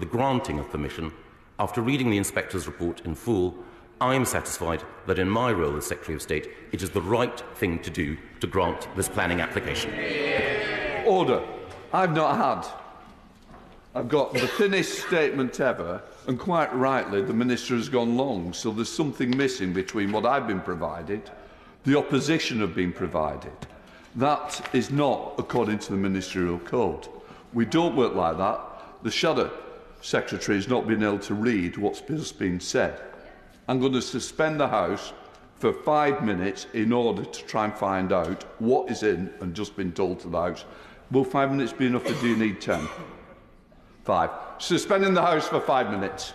the granting of permission, after reading the inspector's report in full, I am satisfied that in my role as Secretary of State, it is the right thing to do to grant this planning application. Order. I've not had. I've got the thinnest statement ever, and quite rightly, the Minister has gone long, so there's something missing between what I've been provided, the opposition have been provided. That is not according to the Ministerial Code. We don't work like that. The Shadow Secretary has not been able to read what's been said. I'm going to suspend the House for five minutes in order to try and find out what is in and just been told to the House. Will five minutes be enough or do you need e ten? Five. Suspending the House for five minutes.